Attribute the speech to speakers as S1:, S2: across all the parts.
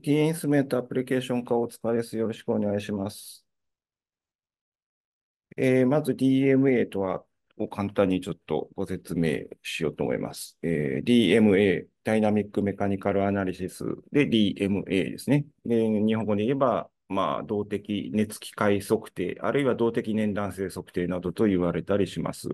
S1: キーインスメントアプリケーション化をお疲れです。よろしくお願いします。えー、まず DMA とはを簡単にちょっとご説明しようと思います。えー、DMA、ダイナミックメカニカルアナリシスで DMA ですね。で日本語で言えば、まあ、動的熱機械測定、あるいは動的年断性測定などと言われたりします。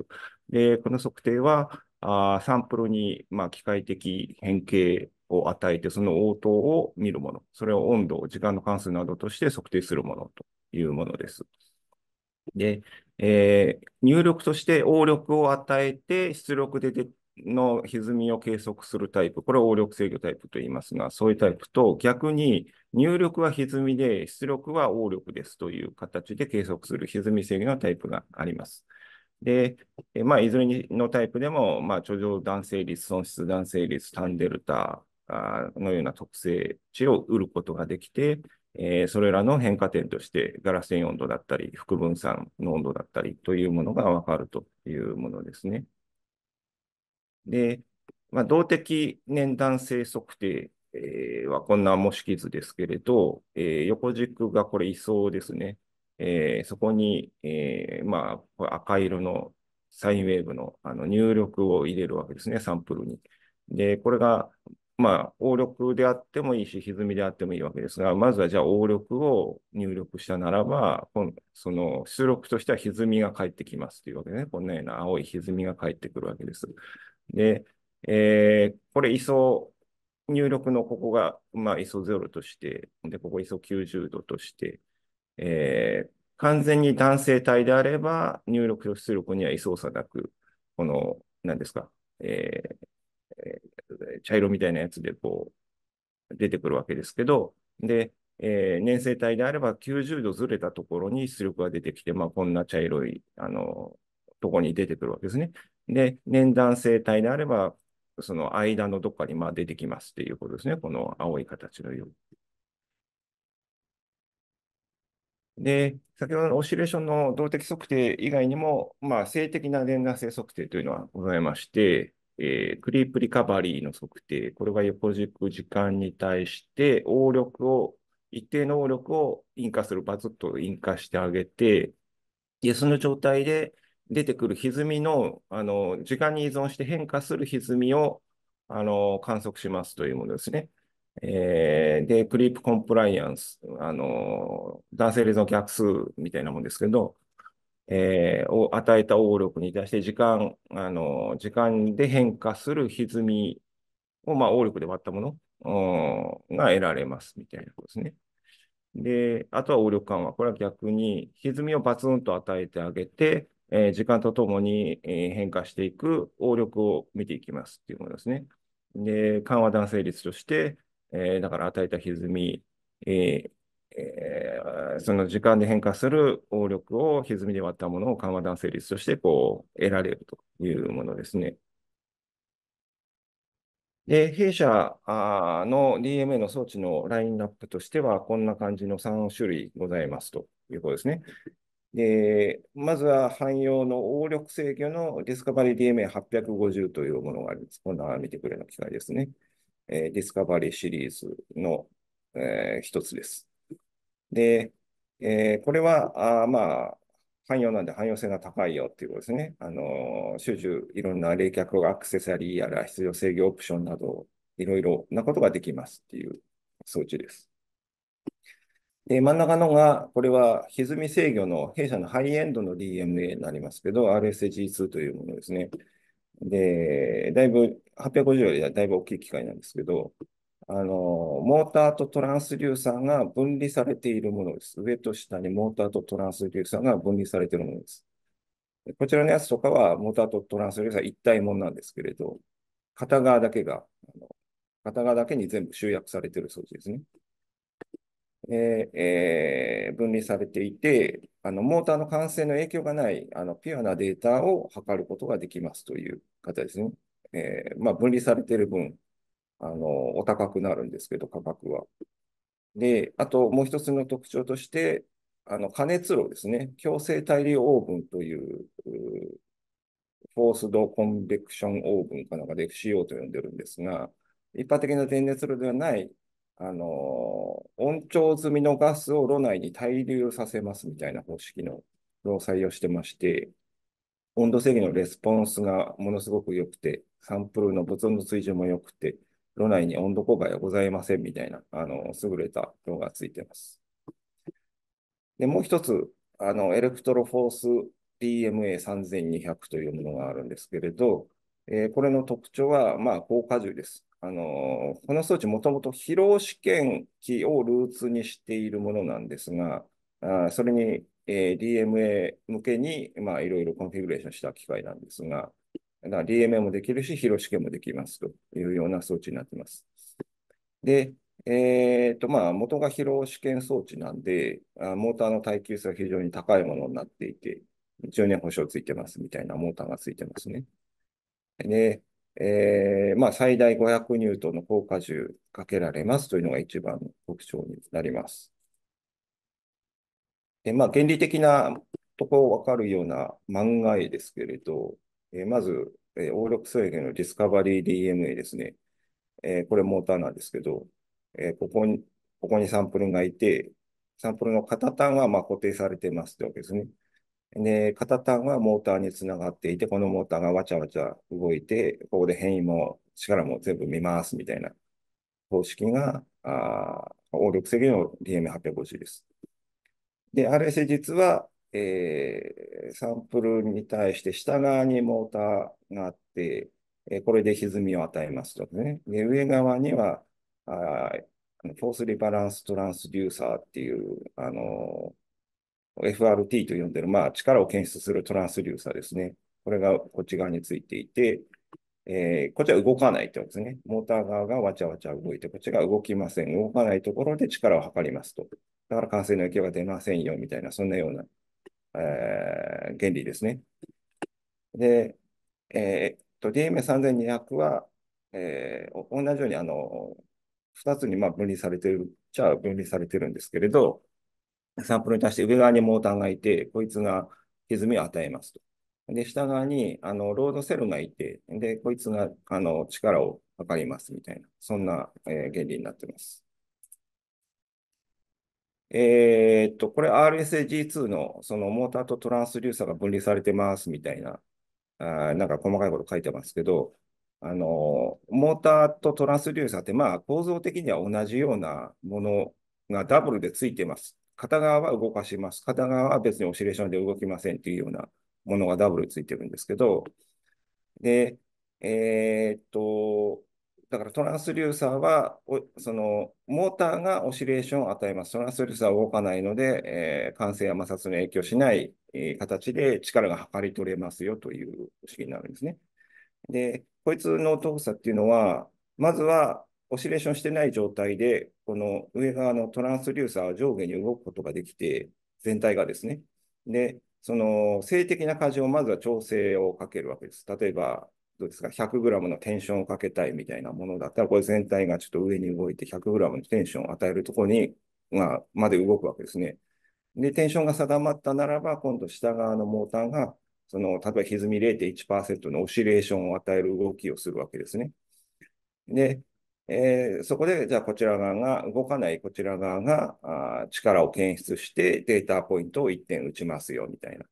S1: で、この測定は、あサンプルに、まあ、機械的変形を与えて、その応答を見るもの。それを温度、時間の関数などとして測定するものというものです。で、えー、入力として応力を与えて、出力ででの歪みを計測するタイプ。これを応力制御タイプと言いますが、そういうタイプと逆に入力は歪みで、出力は応力ですという形で計測する歪み制御のタイプがあります。で、まあ、いずれのタイプでも、まあ、貯蔵弾性率、損失弾性率、タンデルタのような特性値を売ることができて、えー、それらの変化点としてガラス線温度だったり、副分散の温度だったりというものがわかるというものですね。で、まあ、動的年断性測定、え、はこんな模式図ですけれど、えー、横軸がこれ位相ですね。えー、そこに、えー、まあ、赤色のサインウェーブのあの入力を入れるわけですね、サンプルに。で、これが、まあ、応力であってもいいし、歪みであってもいいわけですが、まずはじゃあ応力を入力したならば、その出力としては歪みが返ってきますというわけでね、こんなような青い歪みが返ってくるわけです。で、えー、これ、ISO 入力のここが、まあ、ISO0 として、で、ここ ISO90 度として、えー、完全に男性体であれば、入力と出力には位相差なく、この、何ですか、えー、茶色みたいなやつでこう、出てくるわけですけど、で、えー、年生体であれば90度ずれたところに出力が出てきて、まあ、こんな茶色い、あの、とこに出てくるわけですね。で、年男性体であれば、その間のどっかにまあ出てきますっていうことですね。この青い形のように。で、先ほどのオシレーションの動的測定以外にも、まあ、性的な連打性測定というのはございまして、えー、クリープリカバリーの測定、これは横軸時間に対して応力を、一定の応力を引火する、バツッと引火してあげて、で、その状態で出てくる歪みの、あの、時間に依存して変化する歪みを、あの、観測しますというものですね。えー、で、クリープコンプライアンス、あの、男性率の逆数みたいなもんですけど、えー、を与えた応力に対して時間、あの、時間で変化する歪みを、まあ、応力で割ったもの、が得られますみたいなことですね。で、あとは応力緩和。これは逆に歪みをバツンと与えてあげて、えー、時間とともに、えー、変化していく応力を見ていきますっていうものですね。で、緩和弾性率として、えー、だから与えた歪み、えーえ、その時間で変化する応力を歪みで割ったものを緩和弾性率としてこう得られるというものですね。で、弊社の DMA の装置のラインナップとしては、こんな感じの3種類ございますということですね。で、まずは汎用の応力制御のディスカバリー DMA850 というものがあります。今度は見てくれる機械ですね。え、ディスカバリーシリーズの、えー、一つです。で、えー、これは、あまあ、汎用なんで汎用性が高いよっていうことですね。あの、種々いろんな冷却アクセサリーやら湿度制御オプションなど、いろいろなことができますっていう装置です。で、真ん中のが、これは歪み制御の弊社のハイエンドの DMA になりますけど、 RSA-G2 というものですね。で、だいぶ、850よりはだいぶ大きい機械なんですけど、あの、モーターとトランス硫酸が分離されているものです。上と下にモーターとトランス硫酸が分離されているものです。こちらのやつとかは、モーターとトランス硫酸一体ものなんですけれど、片側だけが、あの片側だけに全部集約されている装置ですね。えーえー、分離されていて、あのモーターの完成の影響がないあのピュアなデータを測ることができますという方ですね。えーまあ、分離されている分あの、お高くなるんですけど、価格は。で、あともう一つの特徴として、あの加熱炉ですね、強制大量オーブンという、フォースドコンベクションオーブンかなんかで FCO と呼んでるんですが、一般的な電熱炉ではないあの、温調済みのガスを炉内に滞留させますみたいな方式のを採用してまして、温度制御のレスポンスがものすごく良くて、サンプルの物温の水準も良くて、炉内に温度勾配はございませんみたいな、あの、優れた炉がついてます。で、もう一つ、あの、 ElectroForce DMA3200 というものがあるんですけれど、えー、これの特徴は、まあ、高荷重です。あのこの装置、もともと疲労試験機をルーツにしているものなんですが、あそれに、えー、DMA 向けに、まあ、いろいろコンフィグレーションした機械なんですが、だから DMA もできるし、疲労試験もできますというような装置になっています。で、えっと、まあ、元が疲労試験装置なんで、モーターの耐久性が非常に高いものになっていて、10年保証ついてますみたいなモーターがついてますね。で、えー、まあ、最大500ニュートンの高荷重かけられますというのが一番の特徴になります。で、まあ、原理的なところわかるような漫画絵ですけれど、えー、まず、えー、応力制御のディスカバリー DMA ですね。えー、これモーターなんですけど、えー、ここに、ここにサンプルがいて、サンプルの片端はまあ固定されてますってわけですね。で、片端はモーターにつながっていて、このモーターがわちゃわちゃ動いて、ここで変異も力も全部見ますみたいな方式が、あ応力制御の DM850 です。で、RSA 実は、えー、サンプルに対して下側にモーターがあって、えー、これで歪みを与えますとね。で、上側には、あフォースリバランストランスデューサーっていう、あの FRT と呼んでる、まあ、力を検出するトランスデューサーですね。これがこっち側についていて、えー、こっちは動かないってわけですね。モーター側がわちゃわちゃ動いて、こっちが動きません。動かないところで力を測りますと。だから感染の影響が出ませんよ、みたいな、そんなような、原理ですね。で、えー、っと、DMA3200 は、えー、同じように、あの、2つにまあ分離されてるじゃ分離されてるんですけれど、サンプルに対して上側にモーターがいて、こいつが歪みを与えますと。で、下側にあのロードセルがいて、で、こいつがあの力を測りますみたいな、そんな、えー、原理になってます。えー、っと、これ RSAG2 のそのモーターとトランスデューサーが分離されてますみたいな、あなんか細かいこと書いてますけど、あの、モーターとトランスデューサーって、まあ、構造的には同じようなものがダブルでついてます。片側は動かします。片側は別にオシレーションで動きませんっていうようなものがダブルついてるんですけど、で、えー、っと、だからトランスデューサーは、その、モーターがオシレーションを与えます。トランスデューサーは動かないので、えー、感染や摩擦に影響しない、えー、形で力が測り取れますよという式になるんですね。で、こいつの動作っていうのは、まずはオシレーションしてない状態で、この上側のトランスデューサーは上下に動くことができて、全体がですね。で、その静的な荷重をまずは調整をかけるわけです。例えば、どうですか、100g のテンションをかけたいみたいなものだったら、これ全体がちょっと上に動いて 100g のテンションを与えるところに、まあ、まで動くわけですね。で、テンションが定まったならば、今度下側のモーターがその、例えば歪み0.1%のオシレーションを与える動きをするわけですね。で、えー、そこで、じゃあこちら側が、動かないこちら側があ力を検出してデータポイントを1点打ちますよ、みたいな。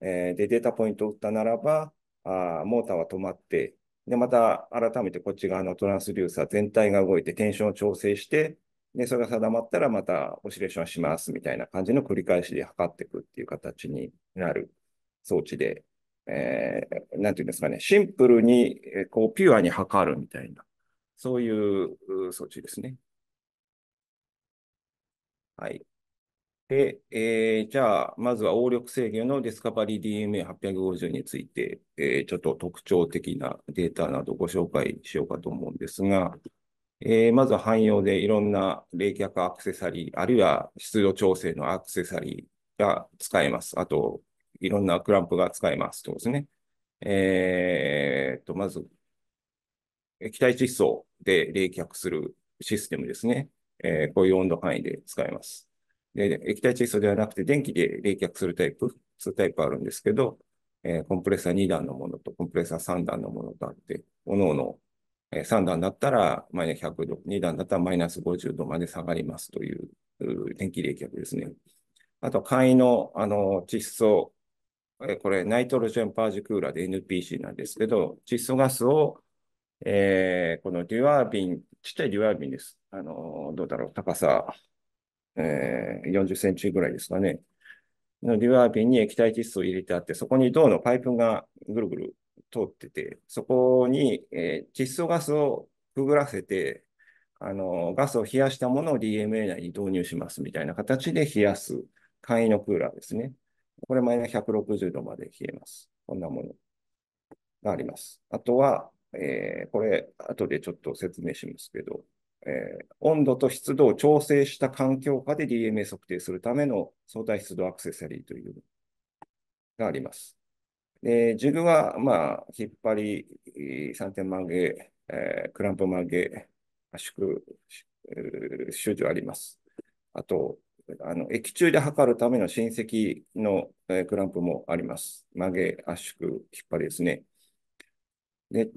S1: えー、で、データポイントを打ったならば、あモーターは止まって、で、また改めてこっち側のトランスデューサー全体が動いてテンションを調整して、で、それが定まったらまたオシレーションしますみたいな感じの繰り返しで測っていくっていう形になる装置で、えー、なんていうんですかね、シンプルに、こう、ピュアに測るみたいな、そういう装置ですね。はい。で、えー、じゃあ、まずは応力制御のディスカバリー DMA850 について、えー、ちょっと特徴的なデータなどご紹介しようかと思うんですが、えー、まずは汎用でいろんな冷却アクセサリー、あるいは湿度調整のアクセサリーが使えます。あと、いろんなクランプが使えますとですね。えー、と、まず、液体窒素で冷却するシステムですね。えー、こういう温度範囲で使えます。液体窒素ではなくて電気で冷却するタイプ、2タイプあるんですけど、えー、コンプレッサー2段のものとコンプレッサー3段のものとあって、各々えー3段だったらマイナス100度、2段だったらマイナス50度まで下がりますというう電気冷却ですね。あと、簡易のあの窒素、えーこれ、ナイトロジェンパージクーラーで NPC なんですけど、窒素ガスを、えーこのデュアービン、ちっちゃいデュアービンです。あのどうだろう、高さ、えー40センチぐらいですかね。のデュアービンに液体窒素を入れてあって、そこに銅のパイプがぐるぐる通ってて、そこに、えー窒素ガスをくぐらせて、あのガスを冷やしたものを DMA 内に導入しますみたいな形で冷やす簡易のクーラーですね。これマイナス160度まで冷えます。こんなものがあります。あとは、えーこれ、後でちょっと説明しますけど、えー温度と湿度を調整した環境下で DMA 測定するための相対湿度アクセサリーというのがあります。で、ジグは、まあ、引っ張り、えー3点曲げ、えークランプ曲げ、圧縮、えー修助あります。あと、あの液中で測るための親戚の、えークランプもあります。曲げ、圧縮、引っ張りですね。で、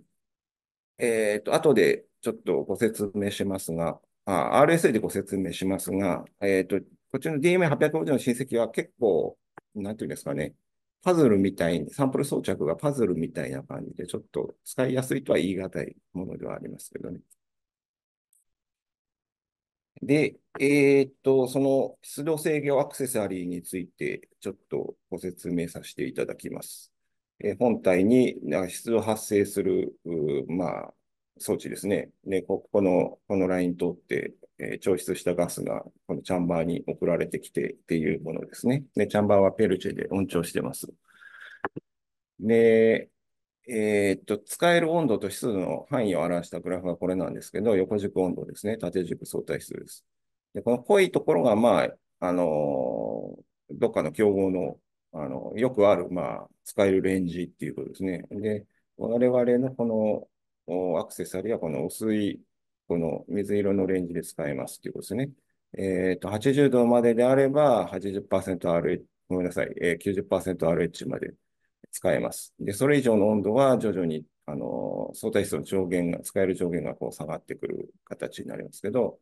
S1: えっと、後でちょっとご説明しますが、RSA でご説明しますが、えっと、こっちの DMA850 の親戚は結構、なんていうんですかね、パズルみたいに、サンプル装着がパズルみたいな感じで、ちょっと使いやすいとは言い難いものではありますけどね。で、えっと、その出動制御アクセサリーについて、ちょっとご説明させていただきます。え本体になんか出動発生する、まあ、装置ですね。で、ここの、このライン通って、えー抽出したガスがこのチャンバーに送られてきてっていうものですね。で、チャンバーはペルチェで温調してます。で、えーっと、使える温度と湿度の範囲を表したグラフがこれなんですけど、横軸温度ですね。縦軸相対湿度です。で、この濃いところが、まあ、あのーどっかの競合の、あの、よくある、まあ、使えるレンジっていうことですね。で、我々のこのアクセサリーはこの薄い、この水色のレンジで使えますっていうことですね。えっと、80度までであれば 80%RH、ごめんなさい、えー、90%RH まで使えます。で、それ以上の温度は徐々に、あの、相対質の上限が、使える上限がこう下がってくる形になりますけど、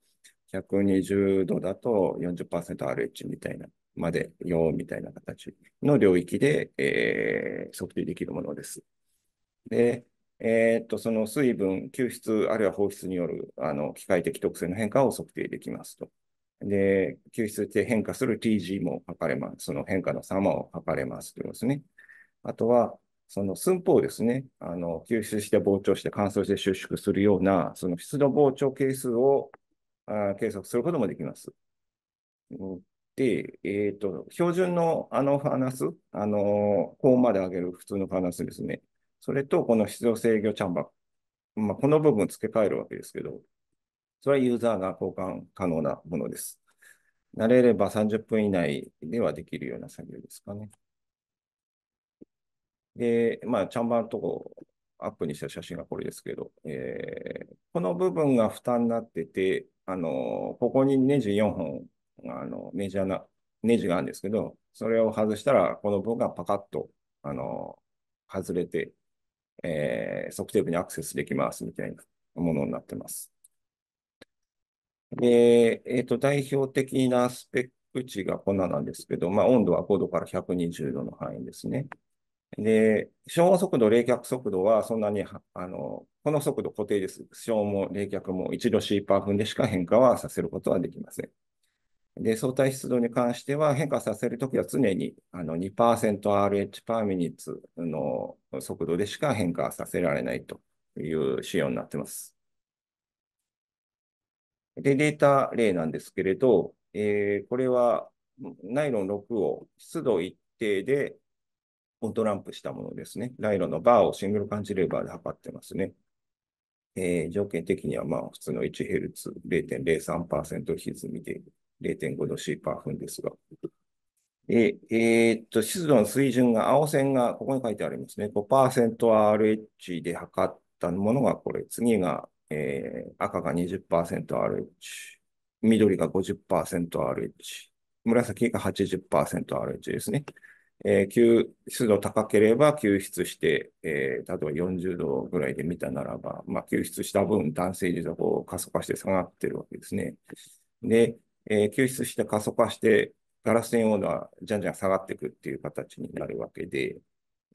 S1: 120度だと 40%RH みたいな、までよみたいな形の領域で、えー測定できるものです。で、えーっと、その水分、吸湿、あるいは放出によるあの機械的特性の変化を測定できますと。で、吸湿で変化する TG も測れます。その変化の様を測れますということですね。あとは、その寸法ですね。あの、吸収して膨張して乾燥して収縮するような、その湿度膨張係数をあ計測することもできます。えっと、標準のあのファナス、あの、高温まで上げる普通のファナスですね。それと、この湿度制御チャンバー。まあ、この部分付け替えるわけですけど、それはユーザーが交換可能なものです。慣れれば30分以内ではできるような作業ですかね。で、まあ、チャンバーのとこ、アップにした写真がこれですけど、えーこの部分が蓋になってて、あの、ここにネジ4本、あの、メジャーな、ネジがあるんですけど、それを外したら、この部分がパカッと、あの、外れて、えー測定部にアクセスできますみたいなものになってます。で、えっと、代表的なスペック値がこんななんですけど、まあ、温度は5度から120度の範囲ですね。で、消音速度、冷却速度はそんなに、あの、この速度固定です。消音も冷却も1度 C パー分でしか変化はさせることはできません。で、相対湿度に関しては変化させるときは常にあの 2%RH パーミニッツの速度でしか変化させられないという仕様になっています。で、データ例なんですけれど、えーこれはナイロン6を湿度一定でオントランプしたものですね。ナイロンのバーをシングルカンチレーバーで測ってますね。えー条件的にはまあ普通の 1Hz、0.03%歪みで0.5度 C パー分ですが。ええーっと、湿度の水準が、青線がここに書いてありますね。5%RH で測ったものがこれ。次が、えー赤が 20%RH、緑が 50%RH、紫が 80%RH ですね。えー、吸湿度高ければ吸湿して、えー、例えば40度ぐらいで見たならば、まあ、吸湿した分、男性率がこう加速化して下がってるわけですね。で、えー、吸湿して加速化して、ガラス点温度はじゃんじゃん下がっていくっていう形になるわけで、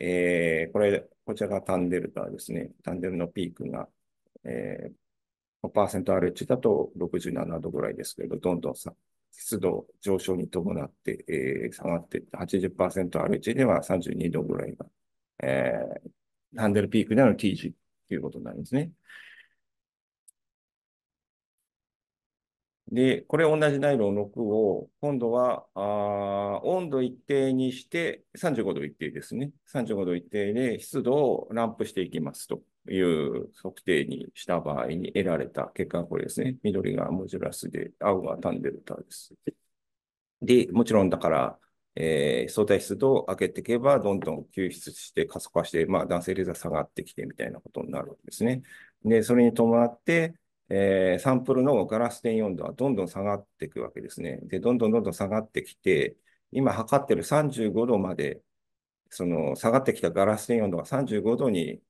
S1: えー、これ、こちらがタンデルタですね。タンデルのピークが、えー、5%RH だと67度ぐらいですけど、どんどんさ湿度上昇に伴って、えー、下がっていって、80%RH では32度ぐらいが、えー、タンデルピークでの T 値ということになるんですね。で、これ同じナイロン6を、今度は、あ温度一定にして35度一定ですね。35度一定で湿度をランプしていきますという測定にした場合に得られた結果がこれですね。緑がモジュラスで、青がタンデルタです。で、もちろんだから、えー、相対湿度を上げていけば、どんどん救出して加速化して、まあ、男性レーザー下がってきてみたいなことになるわけですね。で、それに伴って、えー、サンプルのガラス点温度はどんどん下がっていくわけですね。で、どんどんどんどん下がってきて、今測ってる35度まで、その下がってきたガラス点温度が35度に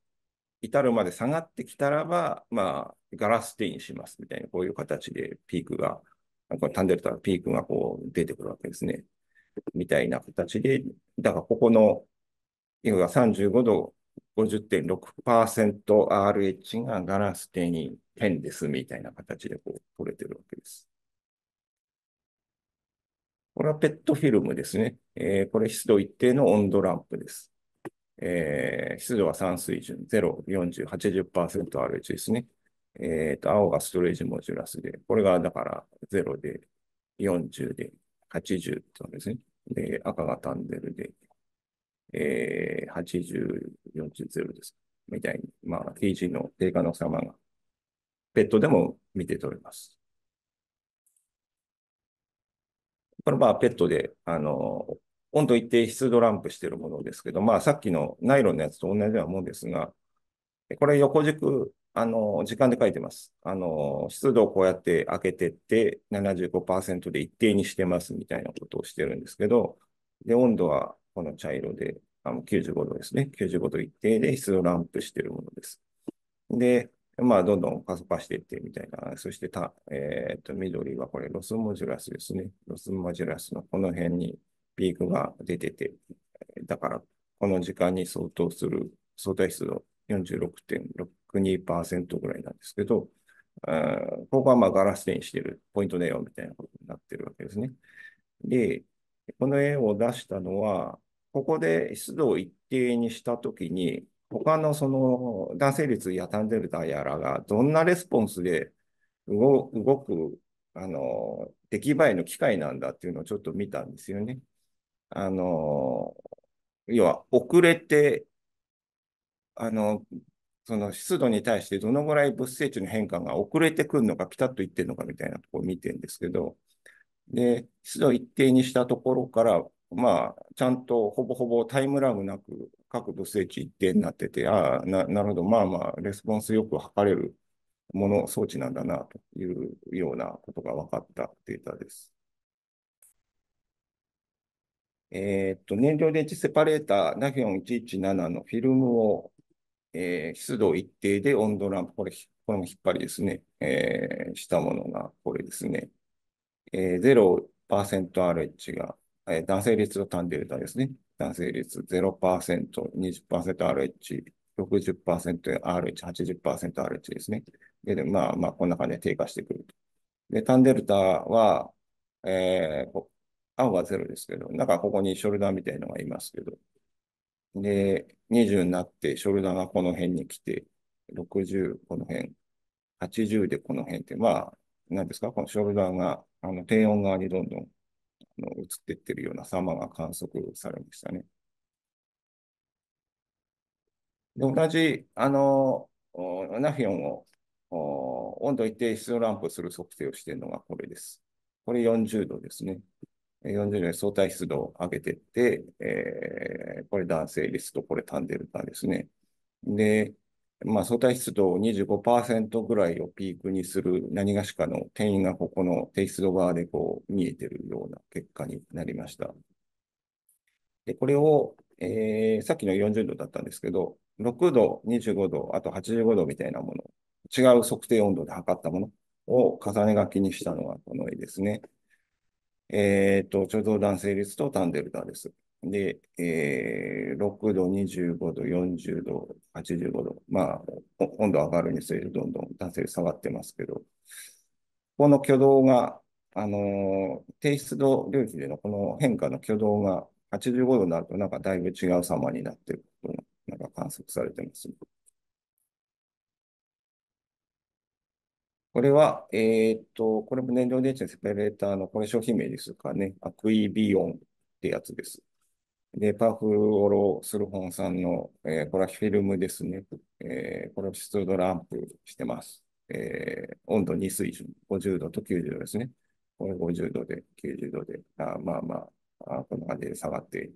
S1: 至るまで下がってきたらば、まあ、ガラス点にしますみたいな、こういう形でピークが、これタンデルタのピークがこう出てくるわけですね。みたいな形で、だからここの、今が35度50.6% RH がガラス点に点ですみたいな形でこう取れてるわけです。これはペットフィルムですね。えー、これ湿度一定の温度ランプです。えー、湿度は3水準、0、40、80%RH ですね。えっ、ー、と、青がストレージモジュラスで、これがだから0で、40で、80ってですね。で、赤がタンデルで、えー、80、40、0です。みたいに、まあ、TG の低下の様が、ペットでも見て取れます。これまあ、ペットで、あの、温度一定湿度ランプしているものですけど、まあ、さっきのナイロンのやつと同じようなもんですが、これ横軸、あの、時間で書いてます。あの、湿度をこうやって開けてって75%で一定にしてますみたいなことをしてるんですけど、で、温度はこの茶色で、あの95度ですね。95度一定で湿度ランプしているものです。で、まあ、どんどん加速化していってみたいな。そしてた、えっ、と、緑はこれ、ロスモジュラスですね。ロスモジュラスのこの辺にピークが出てて、だから、この時間に相当する相対湿度46.62%ぐらいなんですけど、ここはまあガラス点してるポイントだよみたいなことになってるわけですね。で、この絵を出したのは、ここで湿度を一定にしたときに、他のその男性率やタンデルタやらがどんなレスポンスで動く、あの、出来栄えの機械なんだっていうのをちょっと見たんですよね。あの、要は遅れて、あの、その湿度に対してどのぐらい物性値の変化が遅れてくるのか、ピタッといってるのかみたいなところを見てるんですけど、で、湿度一定にしたところから、まあ、ちゃんとほぼほぼタイムラグなく各部整地一定になってて、ああ、なるほど、まあまあ、レスポンスよく測れるもの、装置なんだなというようなことが分かったデータです。えっと、燃料電池セパレーターナフィオン117のフィルムを、えー、湿度一定で温度ランプ、これ、これも引っ張りですね、えー、したものがこれですね。えー、0%RH がえ男性率の単デルタですね。男性率0%、20%RH、60%RH、80%RH ですね。で、でまあまあ、こんな感じで低下してくると。で、単デルタは、えー、青は0ですけど、なんかここにショルダーみたいなのがいますけど、で、20になって、ショルダーがこの辺に来て、60、この辺、80でこの辺って、まあ、何ですか、このショルダーが、あの、低温側にどんどんあの移っていってるような様が観測されましたね。で同じ、あの、ナフィオンを温度一定湿度ランプする測定をしているのがこれです。これ40度ですね。40度で相対湿度を上げていって、えー、これ男性ですと、これタンデルタですね。で、まあ、相対湿度を25%ぐらいをピークにする何がしかの転移がここの低湿度側でこう見えてるような結果になりました。で、これを、えー、さっきの40度だったんですけど、6度、25度、あと85度みたいなもの、違う測定温度で測ったものを重ね書きにしたのがこの絵ですね。えっ、ー、と、貯蔵弾性率と単デルタです。で、えー、6度、25度、40度、85度。まあ、温度上がるにつれてどんどん弾性下がってますけど、この挙動が、あのー、低湿度領域でのこの変化の挙動が85度になるとなんかだいぶ違う様になっていることがなんか観測されてます。これは、えっと、これも燃料電池のセパレーターの、これ商品名ですかね。アクイビオンってやつです。で、パフルオロスルホンさんの、えー、これはフィルムですね。えー、これを湿度ランプしてます。えー、温度2水準、50度と90度ですね。これ50度で、90度で、あまあまあ、あこんな感じで下がって、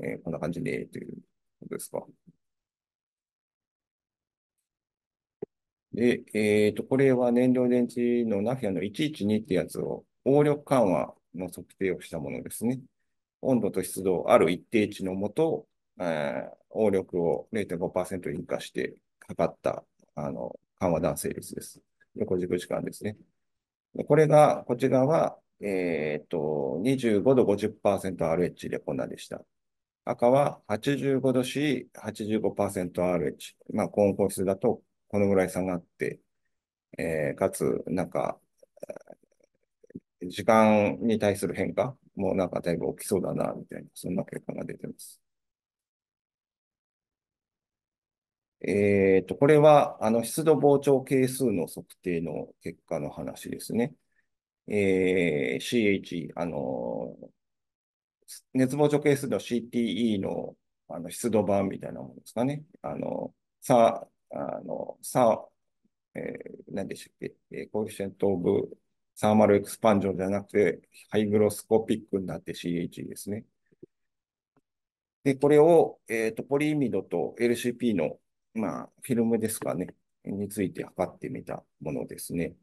S1: えー、こんな感じで、ということですか。で、えっ、ー、と、これは燃料電池のナフィアの112ってやつを、応力緩和の測定をしたものですね。温度と湿度ある一定値のもと、えー、応力を0.5%以下して測った、あの、緩和弾性率です。横軸時間ですね。これが、こちらは、えっ、ー、と、25度 50%RH でこんなでした。赤は85度 C、85%RH。まあ、高温放出だとこのぐらい下がって、えー、かつ、なんか、時間に対する変化もうなんかだいぶ起きそうだな、みたいな、そんな結果が出てます。えっと、これは、あの、湿度膨張係数の測定の結果の話ですね。えー、CH、あの、熱膨張係数の CTE のあの湿度版みたいなものですかね。あの、さ、あの、さ、えー、何でしたっけ、えー、 coefficient of thermal expansion じゃなくて、 hygroscopic になって CHE ですね。で、これを、えっ、ー、と、ポリイミドと LCP の、まあ、フィルムですかね、について測ってみたものですね。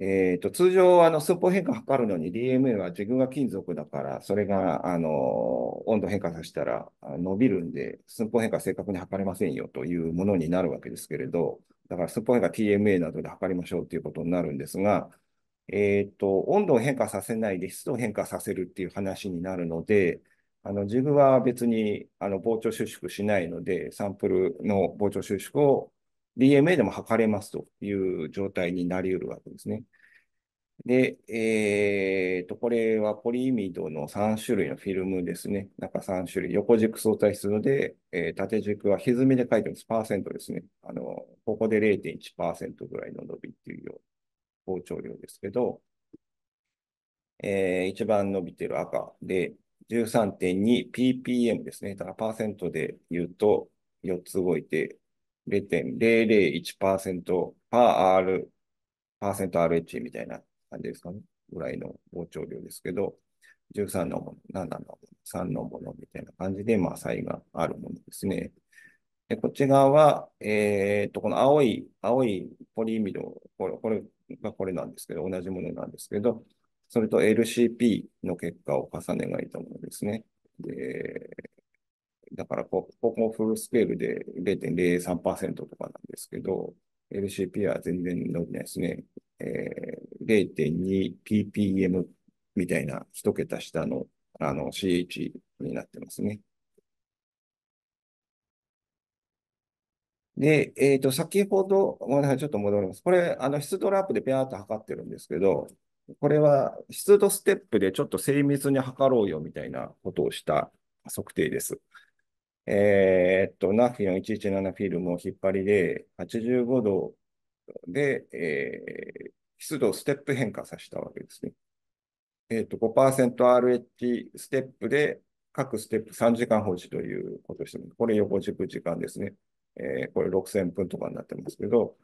S1: えっ、ー、と、通常、あの、寸法変化測るのに DMA はジグが金属だから、それが、あの、温度変化させたら伸びるんで、寸法変化正確に測れませんよというものになるわけですけれど、だから寸法変化 TMA などで測りましょうということになるんですが、えっ、と、温度を変化させないで湿度を変化させるっていう話になるので、あの、ジグは別に、あの、膨張収縮しないので、サンプルの膨張収縮を DMA でも測れますという状態になり得るわけですね。で、えーと、これはポリイミドの3種類のフィルムですね。中3種類。横軸相対するので、えー、縦軸は歪みで書いてます。パーセントですね。あの、ここで0.1%ぐらいの伸びっていうよう膨張量ですけど、えー、一番伸びてる赤で、13.2ppm ですね。だからパーセントで言うと、4つ動いて、0.001%パー R、パーセント RH みたいな感じですかね。ぐらいの膨張量ですけど、13のもの、7のもの、3のものみたいな感じで、まあ、差異があるものですね。で、こっち側は、えっと、この青い、青いポリミド、これ、これがこれなんですけど、同じものなんですけど、それと LCP の結果を重ね描いたものですね。で、だからこ、ここフルスケールで0.03%とかなんですけど、LCP は全然伸びないですね。えー、0.2ppm みたいな一桁下のあの CH になってますね。で、えっ、ー、と、先ほど、ごめんなさい、ちょっと戻ります。これ、あの、湿度ラップでペアーっと測ってるんですけど、これは湿度ステップでちょっと精密に測ろうよみたいなことをした測定です。えー、っと、ナフィオン117フィルムを引っ張りで85度で、えー、湿度をステップ変化させたわけですね。えっ、と、5%RH ステップで、各ステップ3時間保持ということをしてます。これ横軸時間ですね。えー、これ6000分とかになってますけど、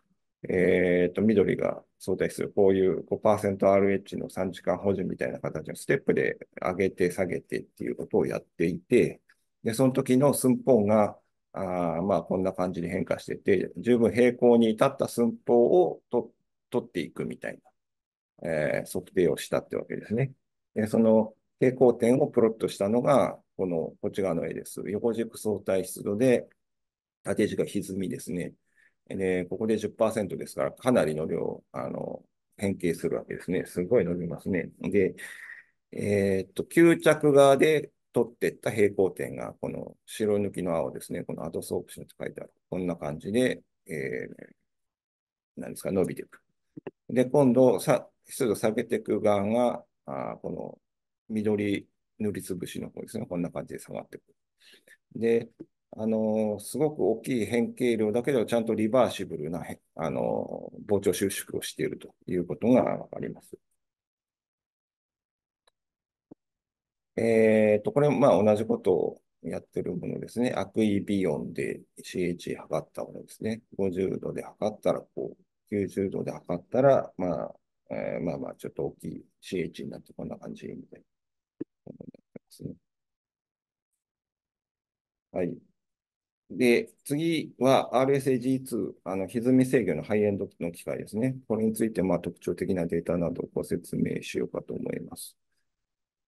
S1: えっ、と、緑が相対する、こういう 5%RH の3時間保持みたいな形のステップで上げて下げてっていうことをやっていて、で、その時の寸法があまあ、こんな感じに変化してて、十分平行に至った寸法をと取っていくみたいな、えー、測定をしたってわけですね。でその平行点をプロットしたのが、この、こっち側の絵です。横軸相対湿度で、縦軸が歪みですね。で、ここで10%ですから、かなりの量、あの、変形するわけですね。すごい伸びますね。で、えー、っと、吸着側で取っていった平行点が、この白抜きの青ですね。このアドソープションって書いてある。こんな感じで、えー、何ですか、伸びていく。で、今度、さ湿度下げていく側が、あこの緑塗りつぶしの方ですね。こんな感じで下がっていく。で、あの、すごく大きい変形量だけど、ちゃんとリバーシブルな、あの、膨張収縮をしているということがわかります。えっと、これ、まあ、同じことをやってるものですね。アクイビヨンで CH 測ったものですね。50度で測ったら、こう、90度で測ったら、まあ、えー、まあまあ、ちょっと大きい CH になってこんな感じみたいな。はい。で、次は RSAG2、あの、歪み制御のハイエンドの機械ですね。これについて、まあ、特徴的なデータなどをご説明しようかと思います。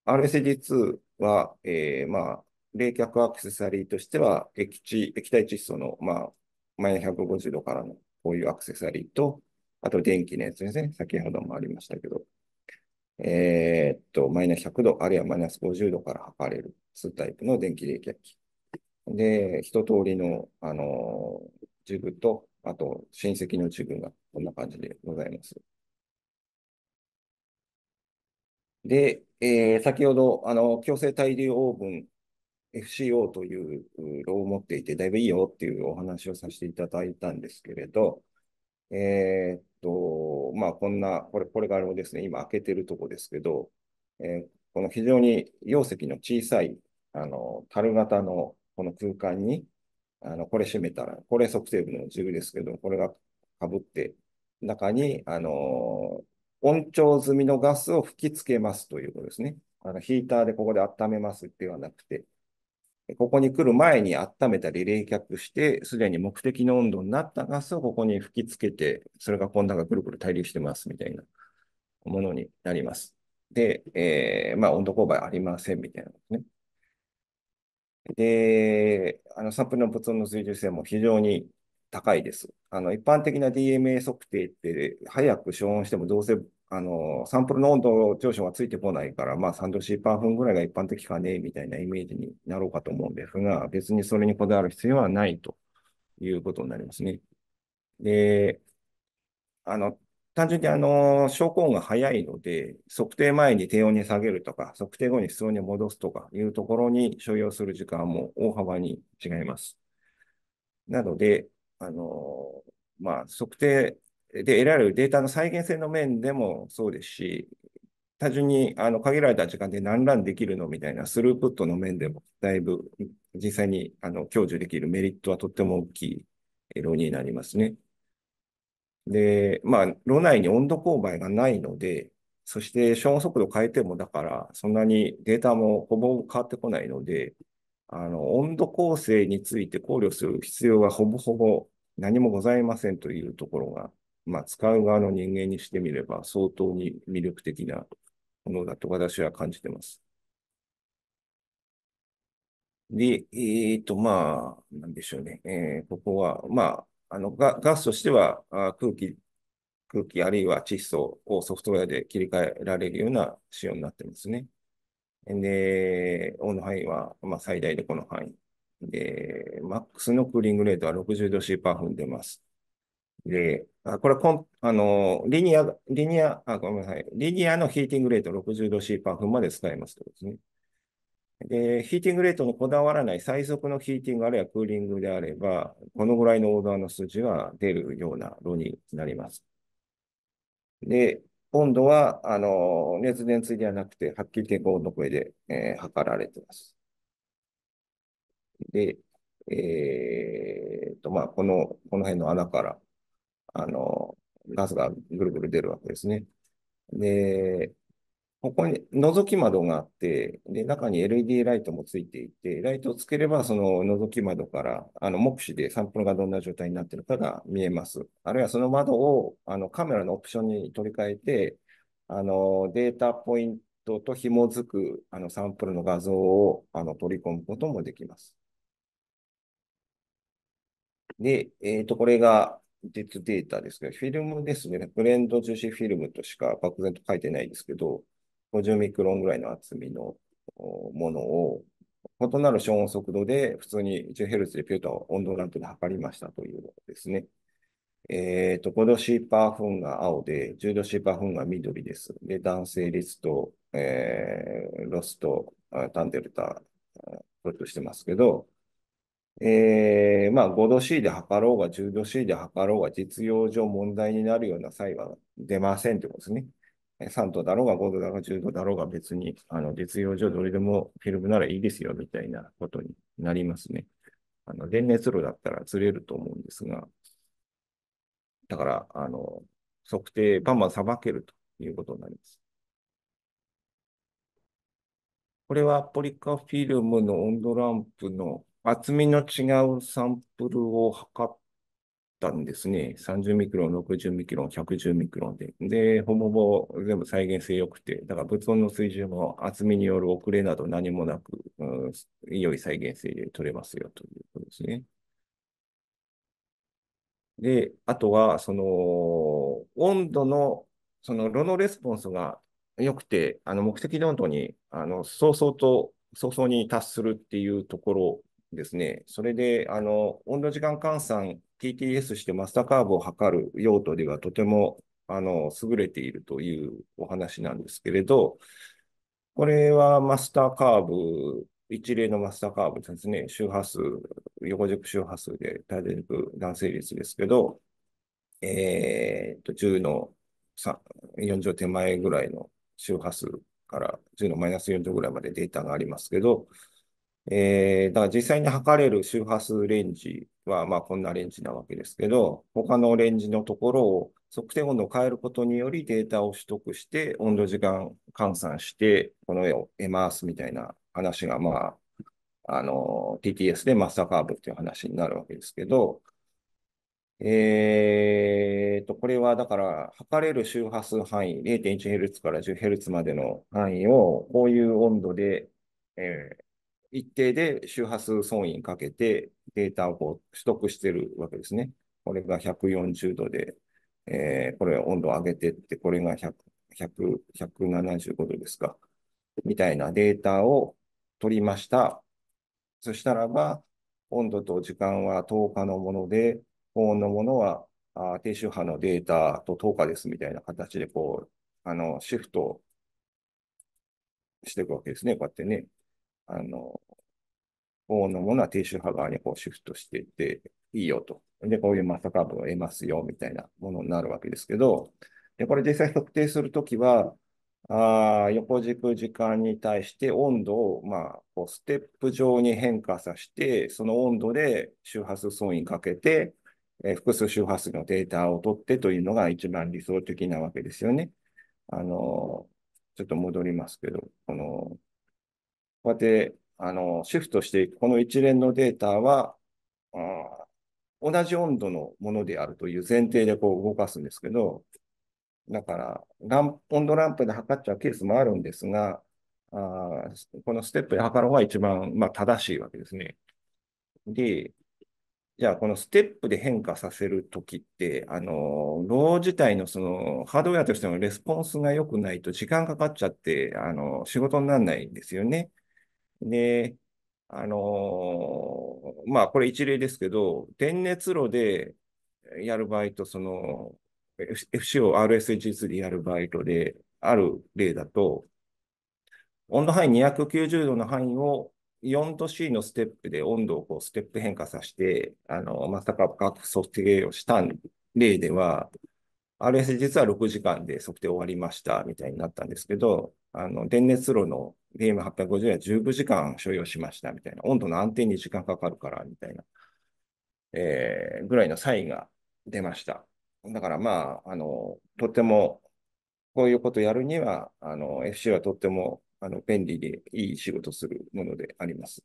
S1: RSAG2 は、えー、まあ、冷却アクセサリーとしては、液地、液体窒素の、まあ、マイナス150度からのこういうアクセサリーと、あと電気のやつですね。先ほどもありましたけど、えー、っと、マイナス100度、あるいはマイナス50度から測れる2タイプの電気冷却器。で、一通りの、あの、ジグと、あと、親戚のジグがこんな感じでございます。で、えー、先ほど、あの、強制対流オーブン FCO というロを持っていて、だいぶいいよっていうお話をさせていただいたんですけれど、えー、っと、まあ、こんな、これ、これがあれですね、今開けてるとこですけど、えー、この非常に容積の小さい、あの、樽型のこの空間に、あの、これ閉めたら、これ測定部の軸ですけど、これがかぶって、中に、あの、温調済みのガスを吹きつけますということですね。あのヒーターでここで温めますではなくて、ここに来る前に温めたり冷却して、すでに目的の温度になったガスをここに吹きつけて、それがこんながぐるぐる対流してますみたいなものになります。で、えー、まあ温度勾配ありませんみたいなですね。で、あのサンプルの物音の追従性も非常に高いです。あの一般的な DMA 測定って早く消音してもどうせあのサンプルの温度上昇がついてこないから、まあ3度 C パー分ぐらいが一般的かねみたいなイメージになろうかと思うんですが、別にそれにこだわる必要はないということになりますね。で、あの、単純にあの、昇降音が速いので、測定前に低温に下げるとか、測定後に室温に戻すとかいうところに所要する時間も大幅に違います。なので、あの、まあ、測定で得られるデータの再現性の面でもそうですし、単純にあの限られた時間で何ランできるのみたいなスループットの面でも、だいぶ実際にあの享受できるメリットはとっても大きい炉になりますね。で、まあ、炉内に温度勾配がないので、そして消音速度変えても、だから、そんなにデータもほぼ変わってこないので、あの、温度構成について考慮する必要がほぼほぼ何もございませんというところが、まあ、使う側の人間にしてみれば相当に魅力的なものだと私は感じてます。で、えっ、ー、と、まあ、なんでしょうね。えー、ここは、まあ、あのガ、ガスとしてはあ空気、空気あるいは窒素をソフトウェアで切り替えられるような仕様になってますね。で、温度範囲は、まあ、最大でこの範囲。で、マックスのクーリングレートは60度 C パー分出ます。で、あこれコン、あの、リニア、リニア、あ、ごめんなさい。リニアのヒーティングレート60度 C パー分まで使えますとですね。で、ヒーティングレートにこだわらない最速のヒーティングあるいはクーリングであれば、このぐらいのオーダーの数字が出るような炉になります。で、温度は、あの、熱電水ではなくて、はっきり抵抗の声で、えー、測られています。で、えー、と、まあ、この、この辺の穴から、あの、ガスがぐるぐる出るわけですね。で、ここに覗き窓があって、で、中に LED ライトもついていて、ライトをつければ、その覗き窓から、あの、目視でサンプルがどんな状態になっているかが見えます。あるいはその窓を、あの、カメラのオプションに取り替えて、あの、データポイントと紐づくあのサンプルの画像をあの取り込むこともできます。で、えっ、ー、と、これが実データですけど、フィルムですね。ブレンド樹脂フィルムとしか漠然と書いてないですけど、50ミクロンぐらいの厚みのものを、異なる消音速度で普通に 10Hz でピューと温度ランプで測りましたというのですね。えっ、ー、と、5度 C パー分が青で、10度 C パー分が緑です。で、男性率と、えー、ロスとタンデルタ、プロットしてますけど、えー、まあ、5度 C で測ろうが、10度 C で測ろうが、実用上問題になるような際は出ませんということですね。3度だろうが5度だろうが10度だろうが別に、あの、実用上どれでもフィルムならいいですよみたいなことになりますね。あの、電熱炉だったらずれると思うんですが、だから、あの、測定、バンバンさばけるということになります。これはポリカフィルムの温度ランプの厚みの違うサンプルを測ったんですね。30ミクロン、60ミクロン、110ミクロンで。で、ほぼほぼ全部再現性良くて、だから物音の水準も厚みによる遅れなど何もなく、うん、良い再現性で取れますよということですね。で、あとは、その、温度の、その、ロノレスポンスが良くて、あの、目的の温度に、あの、早々と、早々に達するっていうところですね。それで、あの、温度時間換算 TTS してマスターカーブを測る用途ではとても、あの、優れているというお話なんですけれど、これはマスターカーブ一例のマスターカーブですね、周波数、横軸周波数で縦軸弾性率ですけど、えー、と、10の40手前ぐらいの周波数から10のマイナス40ぐらいまでデータがありますけど、えー、だから実際に測れる周波数レンジは、まあこんなレンジなわけですけど、他のレンジのところを測定温度を変えることによりデータを取得して、温度時間換算して、この絵を得ますみたいな話が、まあ、あの、TTS でマスターカーブっていう話になるわけですけど、えーと、これはだから、測れる周波数範囲、0.1Hz から 10Hz までの範囲を、こういう温度で、えー、一定で周波数損因かけてデータをこう取得してるわけですね。これが140度で、えー、これ温度を上げてって、これが100、100、175度ですか。みたいなデータを取りました。そしたらば、温度と時間は10日のもので、高温のものはあ低周波のデータと10日ですみたいな形で、こう、あの、シフトしていくわけですね。こうやってね。あの、高温のものは低周波側にこうシフトしていっていいよと。で、こういうマスターカーブを得ますよみたいなものになるわけですけど、で、これ実際測定するときは、あ横軸時間に対して温度を、まあ、こうステップ上に変化させて、その温度で周波数損因かけて、えー、複数周波数のデータを取ってというのが一番理想的なわけですよね。あの、ちょっと戻りますけど、この、こうやって、あの、シフトしていく、この一連のデータは、あ同じ温度のものであるという前提でこう動かすんですけど、だから、ラン温度ランプで測っちゃうケースもあるんですが、あこのステップで測る方が一番、まあ、正しいわけですね。で、じゃあ、このステップで変化させるときって、あの、ロー自体のその、ハードウェアとしてのレスポンスが良くないと時間かかっちゃって、あの、仕事にならないんですよね。で、あのまあ、これ一例ですけど、電熱炉でやる場合と、その、FC を RSH2 でやる場合とで、ある例だと、温度範囲290度の範囲を4度 C のステップで温度をこうステップ変化させて、あの、まさか各測定をした例では、RS 実は6時間で測定終わりましたみたいになったんですけど、あの、電熱炉の DM850 は19時間所要しましたみたいな、温度の安定に時間かかるからみたいな、えー、ぐらいの差異が出ました。だからまあ、あの、とっても、こういうことをやるには、あの、FC はとっても、あの、便利でいい仕事するものであります。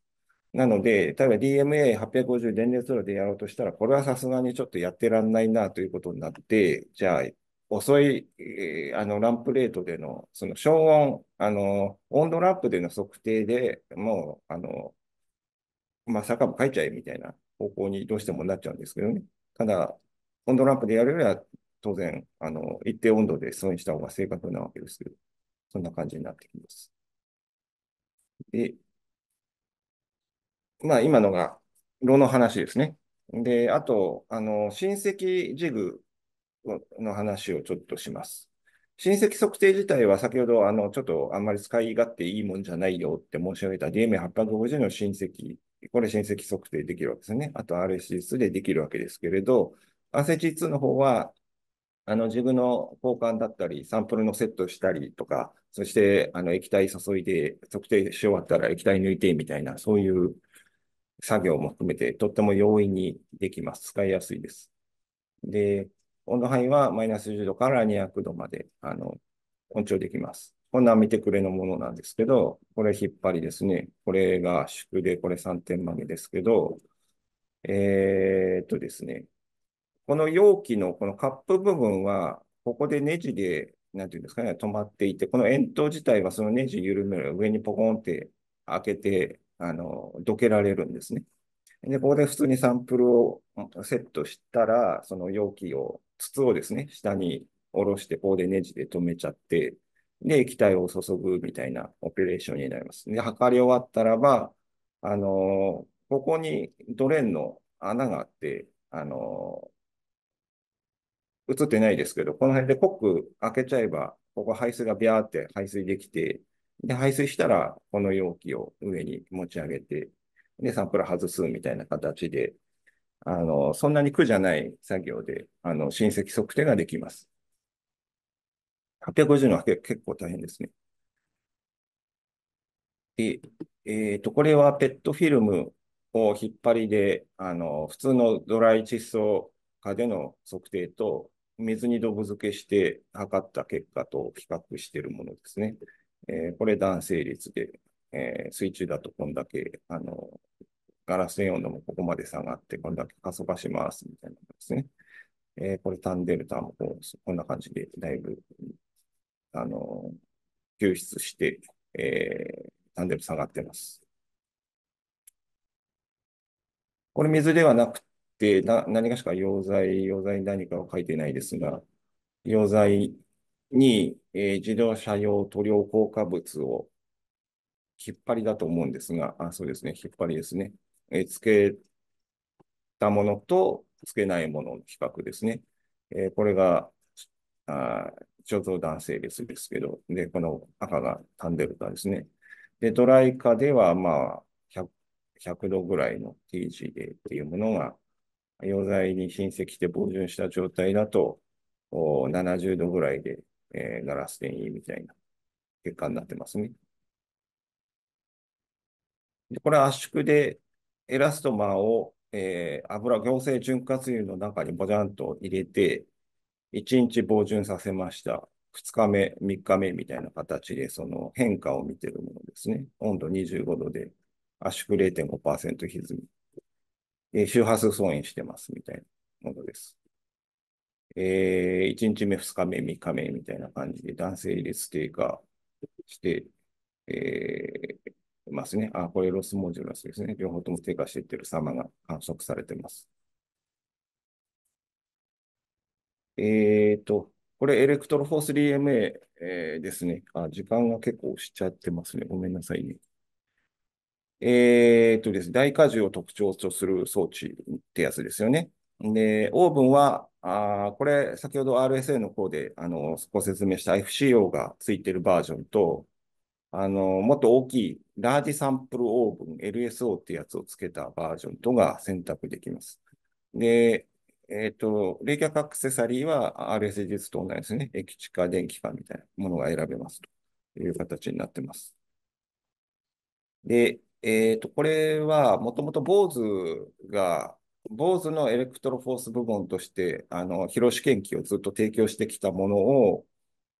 S1: なので、例えば DMA850 電熱炉でやろうとしたら、これはさすがにちょっとやってらんないなということになって、じゃあ、遅い、えーあの、ランプレートでの、その消音、あの、温度ランプでの測定でもう、あの、まあ、坂も書いちゃえみたいな方向にどうしてもなっちゃうんですけどね。ただ、温度ランプでやるよりは、当然、あの、一定温度で素にした方が正確なわけですけど、そんな感じになってきます。で、まあ、今のが、炉の話ですね。で、あと、あの、親戚ジグの話をちょっとします。親戚測定自体は先ほど、あの、ちょっとあんまり使い勝手いいもんじゃないよって申し上げた DMA850 の親戚、これ親戚測定できるわけですね。あと RSG2 でできるわけですけれど、RSG2 の方は、あの、自分の交換だったり、サンプルのセットしたりとか、そして、あの、液体注いで、測定し終わったら液体抜いてみたいな、そういう作業も含めて、とっても容易にできます。使いやすいです。で、温度範囲はマイナス10度から200度まで、あの、温調できます。こんな見てくれのものなんですけど、これ引っ張りですね。これが縮で、これ3点曲げですけど、えー、っとですね、この容器のこのカップ部分は、ここでネジで、なんていうんですかね、止まっていて、この円筒自体はそのネジ緩める上にポコンって開けて、あの、どけられるんですね。で、ここで普通にサンプルをセットしたら、その容器を、筒をですね、下に下ろして、ここでネジで止めちゃって、で、液体を注ぐみたいなオペレーションになります。で、測り終わったらば、あの、ここにドレンの穴があって、あの、映ってないですけど、この辺でコック開けちゃえば、ここ排水がビャーって排水できて、で、排水したら、この容器を上に持ち上げて、で、サンプル外すみたいな形で、あの、そんなに苦じゃない作業で、あの、親戚測定ができます。850のは結構大変ですね。で、えっ、ー、と、これはペットフィルムを引っ張りで、あの、普通のドライ窒素化での測定と、水にドブ漬けして測った結果と比較しているものですね。えー、これ弾性率で、えー、水中だとこんだけ、あの、ガラスイオン度もここまで下がって、こんだけ加速化しますみたいなですね。えー、これタンデルタもこうこんな感じでだいぶ、あの、救出して、えー、タンデル下がってます。これ水ではなくて、な何がしか溶剤、溶剤に何かを書いてないですが、溶剤に、えー、自動車用塗料硬化物を引っ張りだと思うんですが、あ、そうですね、引っ張りですね。え、つけたものとつけないものの比較ですね。えー、これが、あ貯蔵弾性率ですけど、で、この赤がタンデルタですね。で、ドライ化では、まあ100、100度ぐらいの TG でっていうものが、溶剤に浸積して防潤した状態だと、70度ぐらいでえー、ガラス電位みたいな結果になってますね。でこれ圧縮でエラストマーを、えー、油、行政潤滑油の中にボジャンと入れて、1日防潤させました。2日目、3日目みたいな形でその変化を見てるものですね。温度25度で圧縮0.5%歪み。えー、周波数損壊してますみたいなものです。えー、1日目、2日目、3日目みたいな感じで男性率低下して、えー、ますね。あ、これロスモジュラスですね。両方とも低下していってる様が観測されてます。えっと、これ ElectroForce DMA、えー、ですね。あ、時間が結構しちゃってますね。ごめんなさいね。えっとですね、大荷重を特徴とする装置ってやつですよね。で、オーブンは、あこれ、先ほど RSA の方で、あの、ご説明した FCO がついてるバージョンと、あの、もっと大きい large sample oven、LSO ってやつをつけたバージョンとが選択できます。で、えっ、ー、と、冷却アクセサリーは RSA 術と同じですね。液地か電気かみたいなものが選べますという形になってます。で、えっ、ー、と、これはもともと BOSE が坊主のエレクトロフォース部門として、あの、広試験機をずっと提供してきたものを、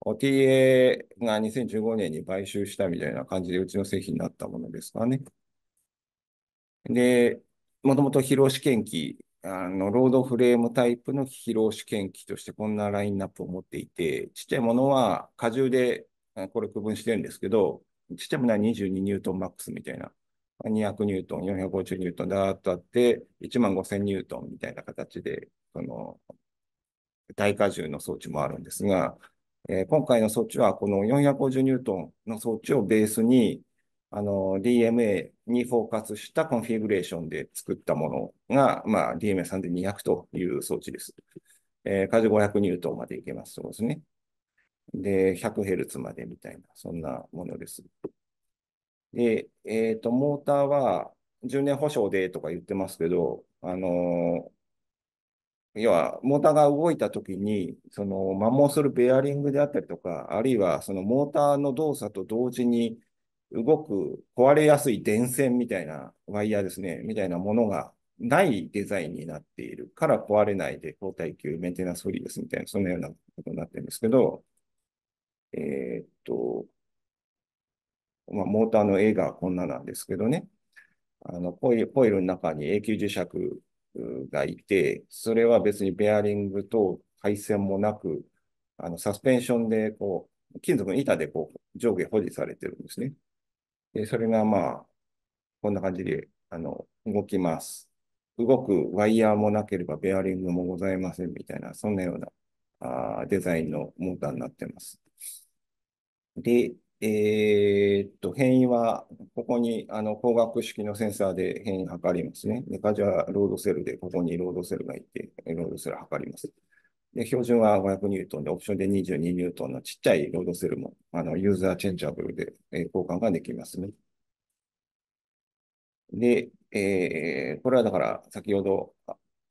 S1: TA が2015年に買収したみたいな感じでうちの製品になったものですかね。で、もともと広試験機あの、ロードフレームタイプの疲労試験機としてこんなラインナップを持っていて、ちっちゃいものは荷重でこれ区分してるんですけど、ちっちゃいものは22ニュートンマックスみたいな、200ニュートン、450ニュートンだーっとあって、1万5000ニュートンみたいな形で、その、大荷重の装置もあるんですが、えー、今回の装置はこの450ニュートンの装置をベースに、あの、DMA にフォーカスしたコンフィグレーションで作ったものが、まあ、DMA3200 という装置です。えー、荷重500ニュートンまでいけます。そうですね。で、100Hz までみたいな、そんなものです。で、えっ、ー、と、モーターは10年保証でとか言ってますけど、あの要は、モーターが動いたときに、その、摩耗するベアリングであったりとか、あるいは、そのモーターの動作と同時に動く壊れやすい電線みたいな、ワイヤーですね、みたいなものがないデザインになっている。から壊れないで、交代級メンテナンスフリーですみたいな、そんなようなことになってるんですけど、えー、っと、まあ、モーターの絵がこんななんですけどね、あのポイポイルの中に永久磁石がいて、それは別にベアリングと配線もなく、あのサスペンションでこう金属の板でこう上下保持されてるんですね。でそれがまあ、こんな感じであの動きます。動くワイヤーもなければベアリングもございませんみたいな、そんなようなあデザインのモーターになってます。で、えー、っと、変異は、ここにあの光学式のセンサーで変異測りますね。で、カジュアルロードセルで、ここにロードセルがいて、ロードセル測ります。で、標準は500ニュートンで、オプションで22ニュートンのちっちゃいロードセルも、あの、ユーザーチェンジャブルで、えー、交換ができますね。で、えー、これはだから、先ほど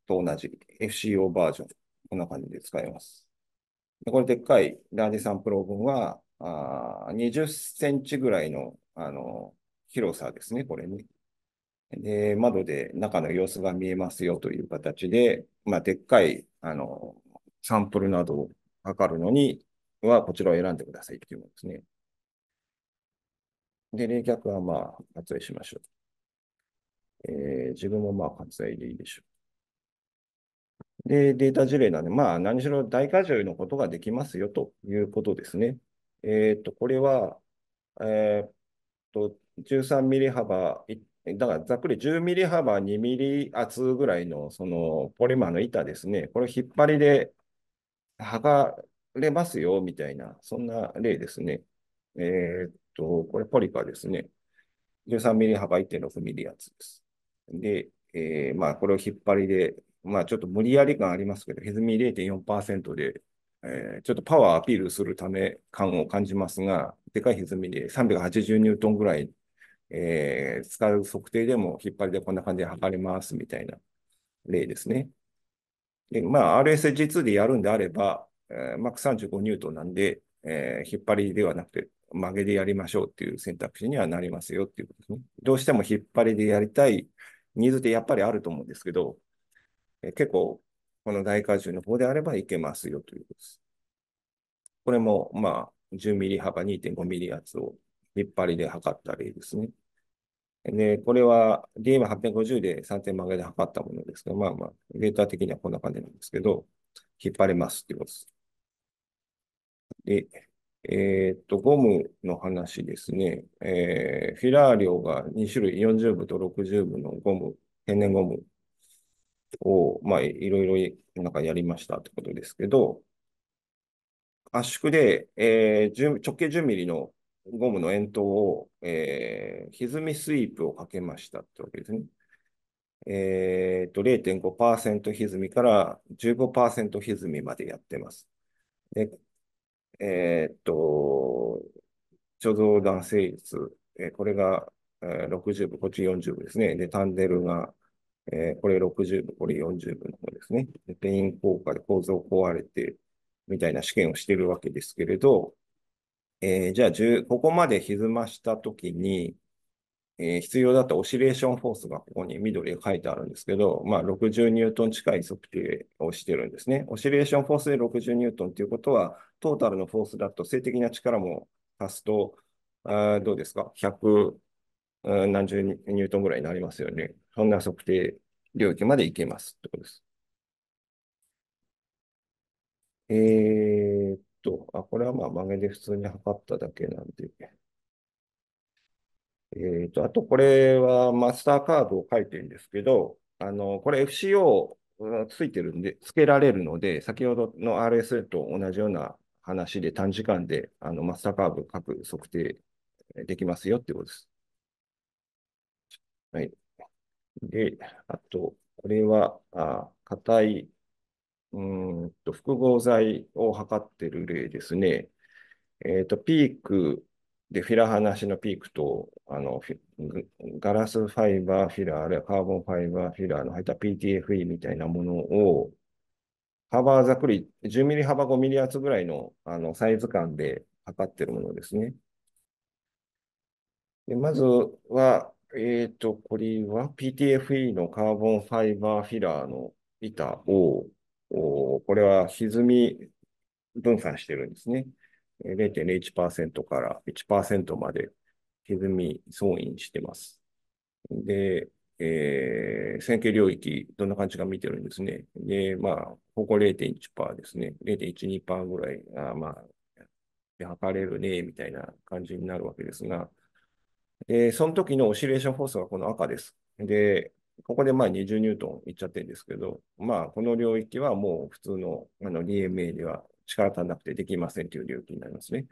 S1: と同じ FCO バージョン、こんな感じで使えます。でこれでっかいラージサンプル分は、あ20センチぐらいの、あの、広さですね、これに。で、窓で中の様子が見えますよという形で、まあ、でっかい、あの、サンプルなどを測るのには、こちらを選んでくださいっていうものですね。で、冷却はまあ、割愛しましょう。えー、自分もまあ、割愛でいいでしょう。で、データ事例なんで、まあ、何しろ大荷重のことができますよということですね。えっと、これは、えっと、13ミリ幅、だからざっくり10ミリ幅、2ミリ厚ぐらいのそのポリマーの板ですね。これ引っ張りで剥がれますよ、みたいな、そんな例ですね。えっと、これポリカですね。13ミリ幅1.6ミリ厚です。で、えー、まあ、これを引っ張りで、まあ、ちょっと無理やり感ありますけど、歪み0.4%でえー、ちょっとパワーアピールするため感を感じますが、でかい歪みで380ニュートンぐらい、えー、使う測定でも引っ張りでこんな感じで測れますみたいな例ですね。で、まあ、RSG2 でやるんであれば、えー、マック35ニュートンなんで、えー、引っ張りではなくて曲げでやりましょうっていう選択肢にはなりますよっていうことですね。どうしても引っ張りでやりたいニーズってやっぱりあると思うんですけど、えー、結構この大荷重の方であればいけますよということです。これも、まあ、10ミリ幅2.5ミリ圧を引っ張りで測った例ですね。で、これは DM850 で3点曲げで測ったものですが、まあまあ、データ的にはこんな感じなんですけど、引っ張れますってことです。で、えっと、ゴムの話ですね。えー、フィラー量が2種類、40部と60部のゴム、天然ゴムを、まあ、いろいろなんかやりましたってことですけど、圧縮で、えー、直径10ミリのゴムの円筒を、えー、歪みスイープをかけましたってわけですね。えっと、0.5%歪みから15%歪みまでやってます。でえー、っと、貯蔵弾性率、えー、これが、えー、60部、こっち40部ですね。で、タンデルタがえー、これ60部、これ40部の方ですね。ペイン効果で構造壊れて、みたいな試験をしているわけですけれど、えー、じゃあ、ここまで歪ましたときに、えー、必要だったオシレーションフォースがここに緑が書いてあるんですけど、まあ、60ニュートン近い測定をしてるんですね。オシレーションフォースで60ニュートンということは、トータルのフォースだと静的な力も足すと、あどうですか ?100 何十ニュートンぐらいになりますよね。そんな測定領域まで行けますということです。えーっと、あ、これはまあ曲げで普通に測っただけなんで。えーっと、あとこれはマスターカードを書いてるんですけど、あの、これ FCO ついてるんで、つけられるので、先ほどの RSA と同じような話で短時間であのマスターカード各測定できますよってことです。はい。で、あと、これは、あ硬い、うんと、複合材を測ってる例ですね。えっ、と、ピークで、フィラー話のピークと、あの、ガラスファイバーフィラー、あるいはカーボンファイバーフィラーの入った PTFE みたいなものを、幅ざっくり10ミリ幅5ミリ厚ぐらいのあのサイズ感で測ってるものですね。でまずは、えっ、と、これは PTFE のカーボンファイバーフィラーの板を、これは歪み分散してるんですね。0.01%から1%まで歪み相違してます。で、えー、線形領域、どんな感じか見てるんですね。で、まあ、ここ0.1%ですね。0.12%ぐらい、あまあ、測れるね、みたいな感じになるわけですが、で、その時のオシレーションフォースがこの赤です。で、ここでまあ20ニュートンいっちゃってるんですけど、まあ、この領域はもう普通のあの DMA では力足らなくてできませんという領域になりますね。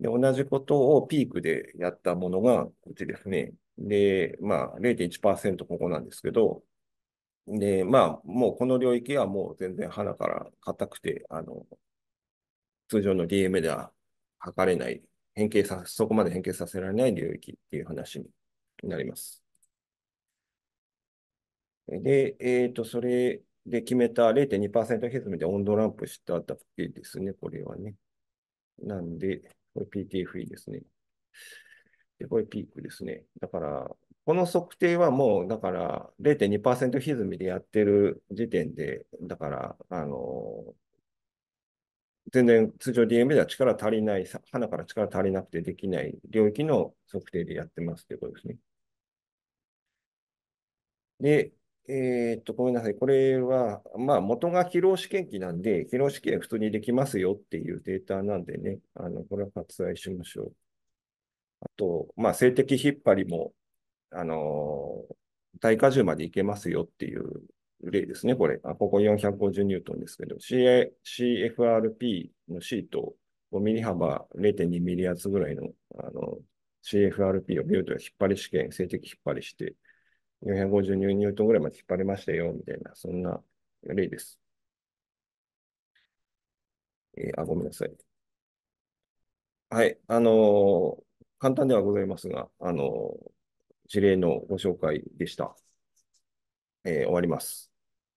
S1: で、同じことをピークでやったものがこっちですね。で、まあ0.1%ここなんですけど、で、まあ、もうこの領域はもう全然鼻から硬くて、あの、通常の DMA では測れない、変形さ、そこまで変形させられない領域っていう話になります。で、えっ、ー、と、それで決めた0.2%歪みで温度ランプしただけですね、これはね。なんで、これ PTFE ですね。で、これピークですね。だから、この測定はもう、だから0.2%歪みでやってる時点で、だから、あの、全然通常 DM では力足りない、鼻から力足りなくてできない領域の測定でやってますということですね。で、えー、っと、ごめんなさい。これは、まあ、元が疲労試験機なんで、疲労試験普通にできますよっていうデータなんでね、あの、これは割愛しましょう。あと、まあ、静的引っ張りも、あのー、大荷重までいけますよっていう例ですね、これ。あここ450ニュートンですけど、CA CFRP のシート、5ミリ幅0.2ミリ厚ぐらいのあの CFRP をビュートで引っ張り試験、静的引っ張りして、450ニュートンぐらいまで引っ張りましたよ、みたいな、そんな例です。えー、あ、ごめんなさい。はい、あのー、簡単ではございますが、あのー、事例のご紹介でした。えー、終わります。